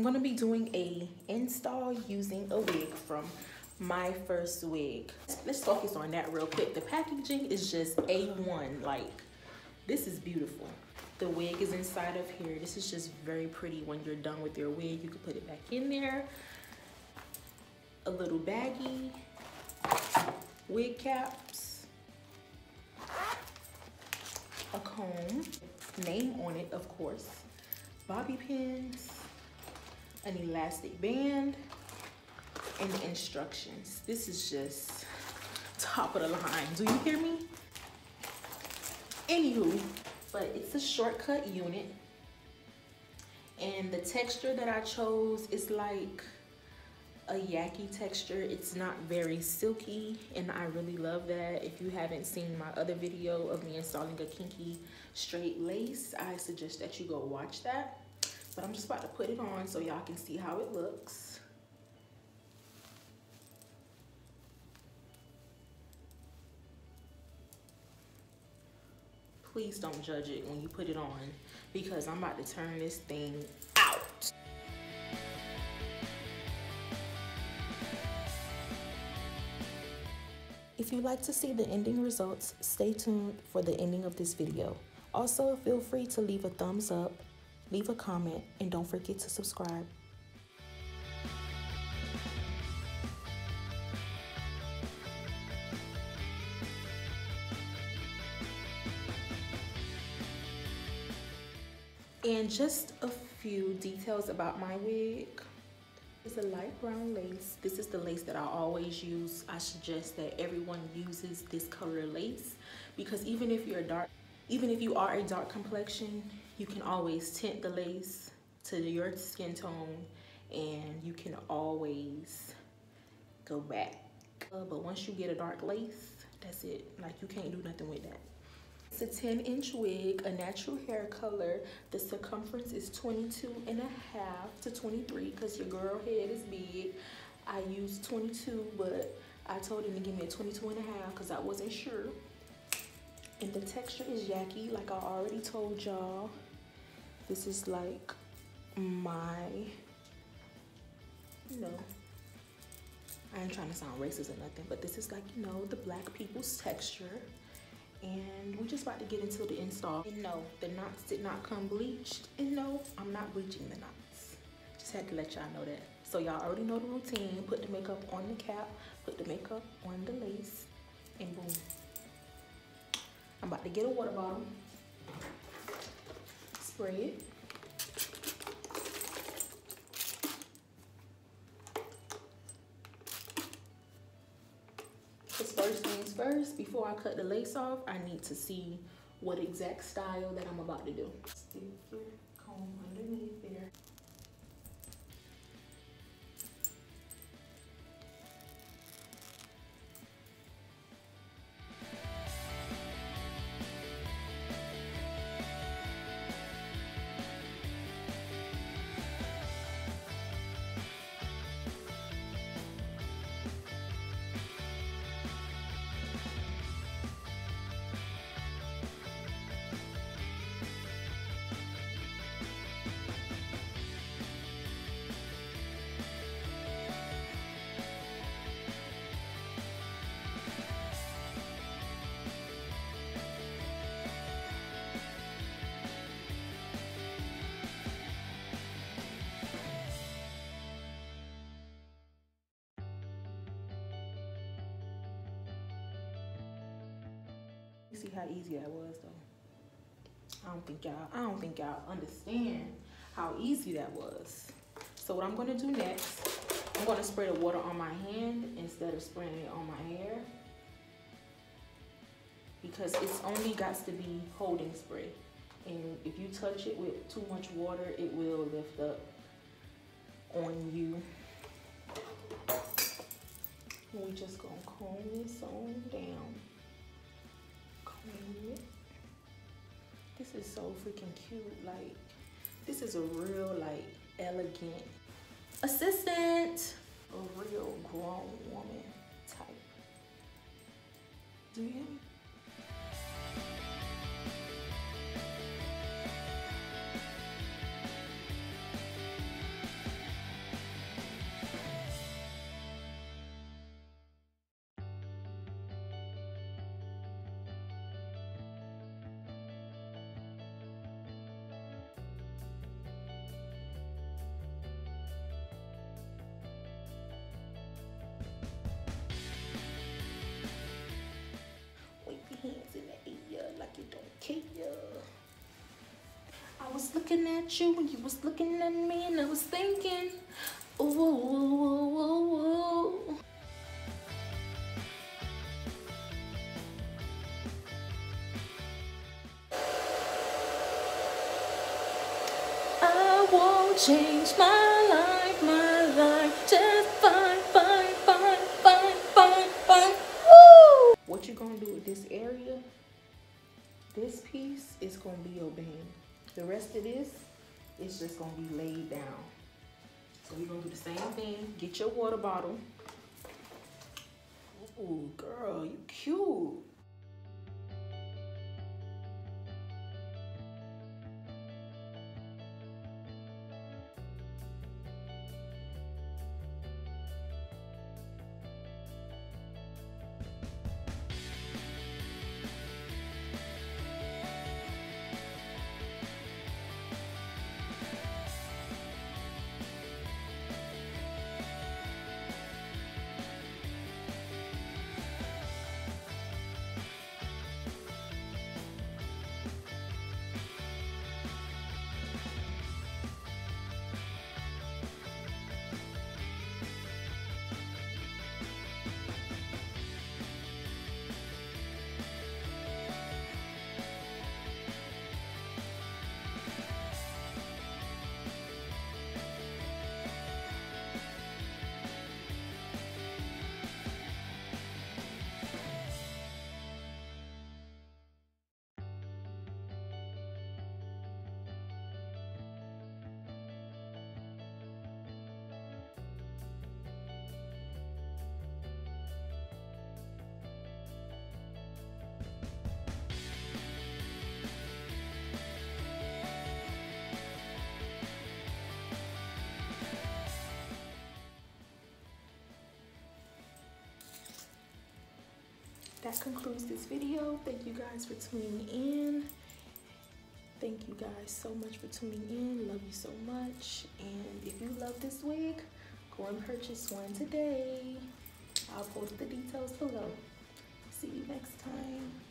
I'm gonna be doing a install using a wig from my first wig. Let's focus on that real quick. The packaging is just A1, like this is beautiful. The wig is inside of here. This is just very pretty when you're done with your wig. You can put it back in there. A little baggie, wig caps, a comb, name on it, of course, bobby pins, an elastic band, and instructions. This is just top of the line. Do you hear me? Anywho, but it's a shortcut unit. And the texture that I chose is like a yaki texture. It's not very silky and I really love that. If you haven't seen my other video of me installing a kinky straight lace, I suggest that you go watch that. But I'm just about to put it on so y'all can see how it looks. please don't judge it when you put it on because I'm about to turn this thing out. If you'd like to see the ending results, stay tuned for the ending of this video. Also, feel free to leave a thumbs up, leave a comment, and don't forget to subscribe. And just a few details about my wig. It's a light brown lace. This is the lace that I always use. I suggest that everyone uses this color lace because even if you're dark, even if you are a dark complexion, you can always tint the lace to your skin tone and you can always go back. Uh, but once you get a dark lace, that's it. Like you can't do nothing with that. It's a 10 inch wig, a natural hair color. The circumference is 22 and a half to 23 because your girl head is big. I used 22, but I told him to give me a 22 and a half because I wasn't sure. And the texture is yaki, like I already told y'all. This is like my, you know, I ain't trying to sound racist or nothing, but this is like, you know, the black people's texture and we're just about to get into the install. And no, the knots did not come bleached. And no, I'm not bleaching the knots. Just had to let y'all know that. So y'all already know the routine. Put the makeup on the cap, put the makeup on the lace, and boom. I'm about to get a water bottle, spray it. first things first, before I cut the lace off, I need to see what exact style that I'm about to do. Stick your comb underneath there. see how easy that was though. I don't think y'all, I don't think y'all understand how easy that was. So what I'm gonna do next, I'm gonna spray the water on my hand instead of spraying it on my hair. Because it's only got to be holding spray. And if you touch it with too much water, it will lift up on you. We just gonna comb this on down. Mm-hmm. This is so freaking cute. Like, this is a real, like, elegant assistant. A real grown woman type. Do you was looking at you you was looking at me and I was thinking, ooh, ooh, ooh, ooh. I won't change my life, my life just fine, fine, fine, fine, fine, fine. Woo! What you gonna do with this area? This piece is gonna be your band. The rest of this is just gonna be laid down. So you're gonna do the same thing. Get your water bottle. Ooh, girl, you cute. That concludes this video. Thank you guys for tuning in. Thank you guys so much for tuning in. Love you so much. And if you love this wig go and purchase one today. I'll post the details below. See you next time